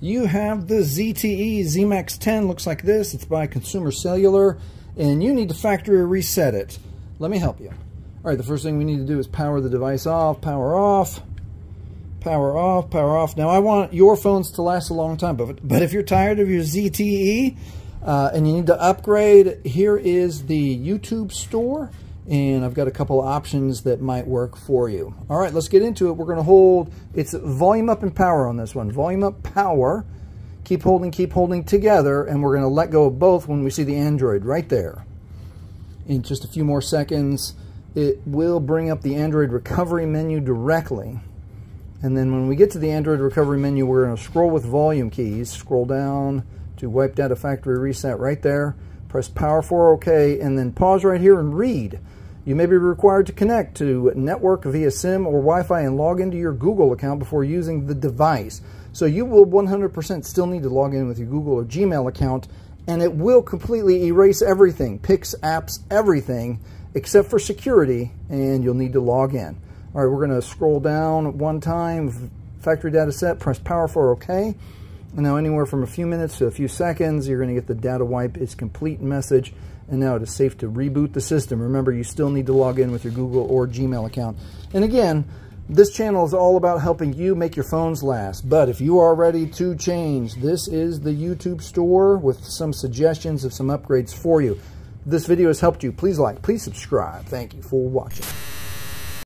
you have the ZTE ZMAX 10. Looks like this. It's by Consumer Cellular, and you need to factory reset it. Let me help you. All right, the first thing we need to do is power the device off, power off, power off, power off. Now, I want your phones to last a long time, but, but if you're tired of your ZTE uh, and you need to upgrade, here is the YouTube store and I've got a couple options that might work for you. All right, let's get into it. We're going to hold, it's volume up and power on this one. Volume up, power. Keep holding, keep holding together, and we're going to let go of both when we see the Android right there. In just a few more seconds, it will bring up the Android recovery menu directly. And then when we get to the Android recovery menu, we're going to scroll with volume keys, scroll down to wipe data factory reset right there, press power for OK, and then pause right here and read. You may be required to connect to network via SIM or Wi-Fi and log into your Google account before using the device. So you will 100% still need to log in with your Google or Gmail account and it will completely erase everything, pics, apps, everything, except for security, and you'll need to log in. All right, we're going to scroll down one time, factory data set, press power for OK. And now anywhere from a few minutes to a few seconds, you're going to get the data wipe. It's complete message and now it is safe to reboot the system. Remember, you still need to log in with your Google or Gmail account. And again, this channel is all about helping you make your phones last. But if you are ready to change, this is the YouTube store with some suggestions of some upgrades for you. This video has helped you, please like, please subscribe. Thank you for watching.